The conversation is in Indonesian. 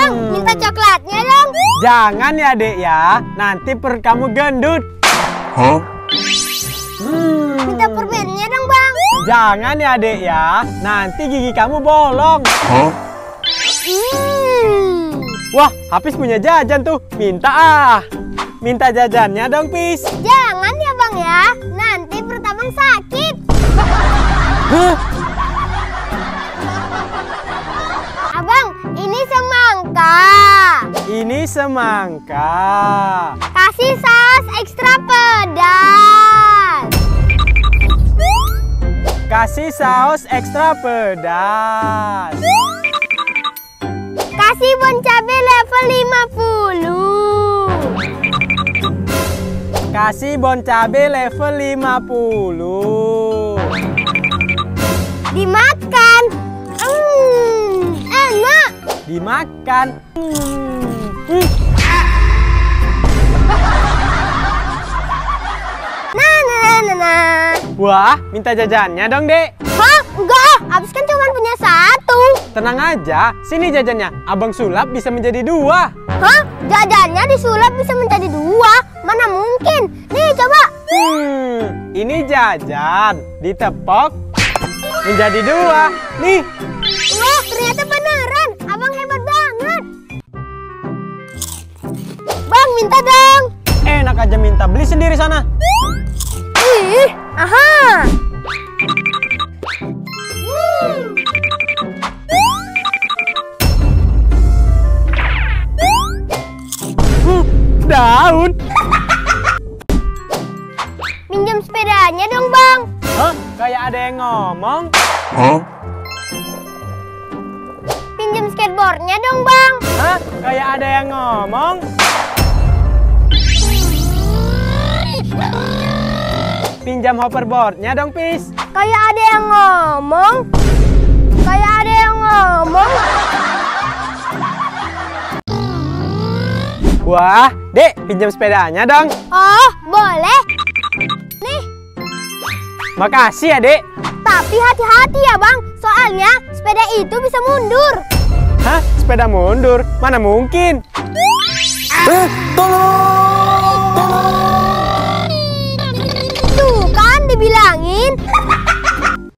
Abang, minta coklatnya dong. Jangan ya dek ya, nanti perut kamu gendut. Huh? Hmm. Minta permennya dong, Bang. Jangan ya dek ya, nanti gigi kamu bolong. Huh? Hmm. Wah, habis punya jajan tuh, minta ah. Minta jajannya dong, Pis. Jangan ya, Bang ya. Nanti perut Abang sakit. Ini semangka. Kasih saus ekstra pedas. Kasih saus ekstra pedas. Kasih bon cabe level 50. Kasih bon cabe level 50. Dimakan. Hmm, enak. Dimakan. Hmm. Hmm. Nah, nah, nah, nah, nah. Wah, minta jajannya dong, Dek. Hah? Enggak, Abis kan cuma punya satu. Tenang aja, sini jajannya. Abang sulap bisa menjadi dua. Hah? Jajannya disulap bisa menjadi dua? Mana mungkin? Nih, coba. Hmm, ini jajan ditepok menjadi dua. Nih, Wah, ternyata minta dong. enak aja minta beli sendiri sana. Ih, aha. Hmm, daun. Minjem sepedanya dong, Bang. Hah? Kayak ada yang ngomong. Huh? Pinjem skateboardnya dong, Bang. Hah? Kayak ada yang ngomong. Pinjam hoverboardnya dong, Pis. Kayak ada yang ngomong. Kayak ada yang ngomong. Wah, Dek, pinjam sepedanya dong. Oh, boleh. Nih, Makasih ya, Dek. tapi hati-hati ya, Bang. Soalnya sepeda itu bisa mundur. Hah? Sepeda mundur? Mana mungkin? Eh, tolong! Tolong!